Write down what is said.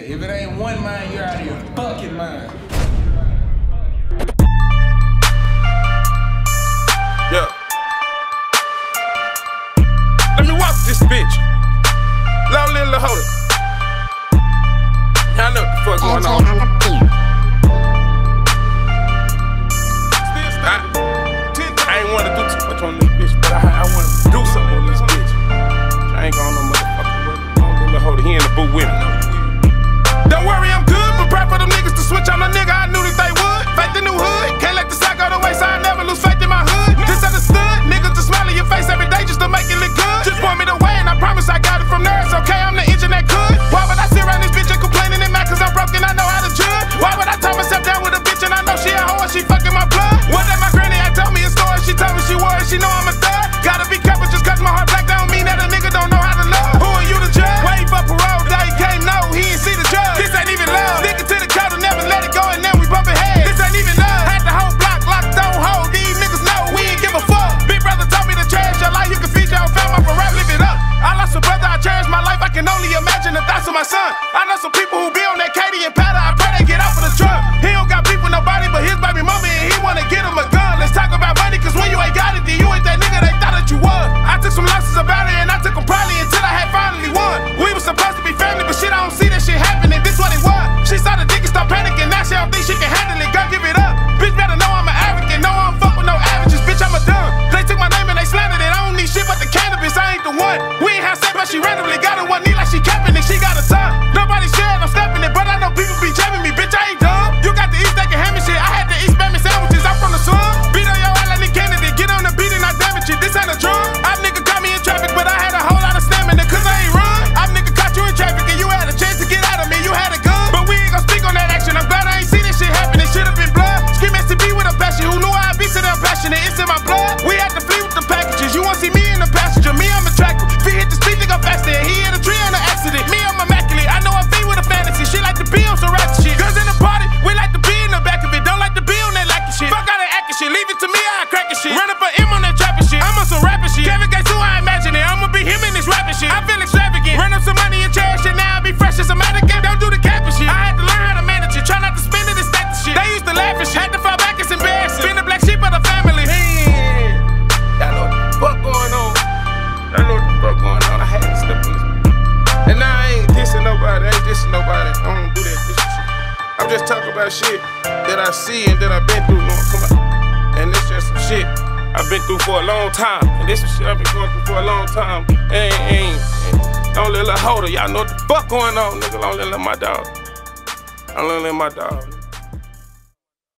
If it ain't one mind, you're out of your fucking mind. Yeah. Let me walk this bitch. Little know what the going on. I ain't wanna do too much on this bitch, but I, I wanna do something on this bitch. I ain't no motherfucker. Little. He with. she know I'm a thug. Gotta be careful just cause my heart black, don't mean that a nigga don't know how to love. Who are you to judge? Wait for parole, now he can't he ain't see the judge. This ain't even love. Stick it to the counter, never let it go, and then we bumpin' heads. This ain't even love. Had the whole block locked on hold, these niggas know we ain't give a fuck. Big brother told me to cherish your life, you can feed your family, but rap, live it up. I lost a brother, I cherish my life, I can only imagine the thoughts of my son. just talk about shit that I see and that I've been through. No, come on. And this just some shit I've been through for a long time. And this is shit I've been going through for a long time. Ain't, ain't, ain't. Don't little holder, y'all know what the fuck going on, nigga. Don't little my dog. I'm little my dog.